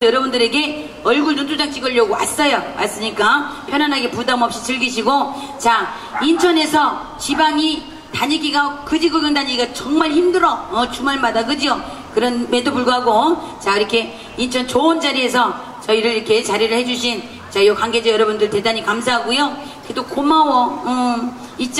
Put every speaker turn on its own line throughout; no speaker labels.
여러분들에게 얼굴 눈두장 찍으려고 왔어요. 왔으니까 편안하게 부담 없이 즐기시고 자 인천에서 지방이 다니기가 그지구경 다니기가 정말 힘들어 어, 주말마다 그죠? 그런에도 불구하고 자 이렇게 인천 좋은 자리에서 저희를 이렇게 자리를 해주신 자이 관계자 여러분들 대단히 감사하고요. 그래도 고마워.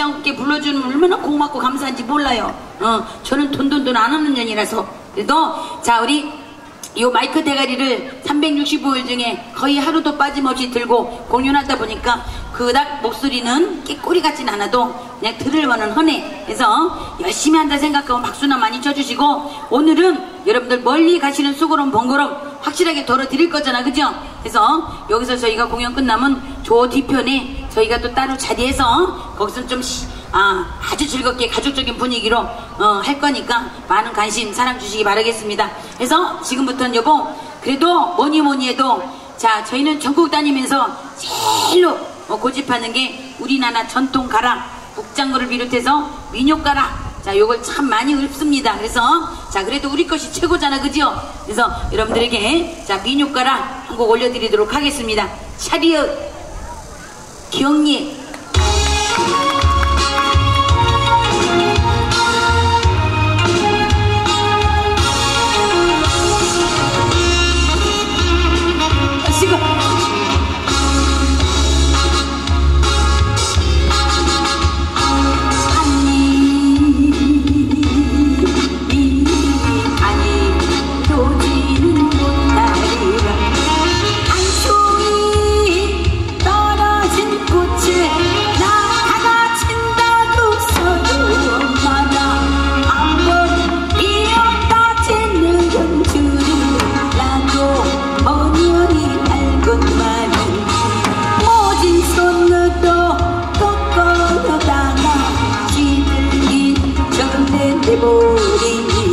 않게 불러주는 얼마나 고맙고 감사한지 몰라요. 어, 저는 돈 돈 돈 안 하는 년이라서 그래도 자 우리 이 마이크 대가리를 365일 중에 거의 하루도 빠짐없이 들고 공연하다 보니까 그닥 목소리는 깨꼬리 같진 않아도 그냥 들을만은 하네 그래서 열심히 한다 생각하고 박수나 많이 쳐주시고 오늘은 여러분들 멀리 가시는 수고름 번거럼 확실하게 덜어드릴 거잖아 그죠? 그래서 여기서 저희가 공연 끝나면 저 뒤편에 저희가 또 따로 자리해서 거기서 좀 시, 아, 아주 즐겁게 가족적인 분위기로 어, 할 거니까 많은 관심 사랑 주시기 바라겠습니다. 그래서 지금부터는 여보 그래도 뭐니 뭐니 해도 자 저희는 전국 다니면서 제일로 어, 고집하는 게 우리나라 전통 가라 국장거를 비롯해서 민요 가라 자 요걸 참 많이 읊습니다. 그래서 자 그래도 우리 것이 최고잖아 그죠? 그래서 여러분들에게 자 민요 가라 한 곡 올려드리도록 하겠습니다. 차리어 경리
不一定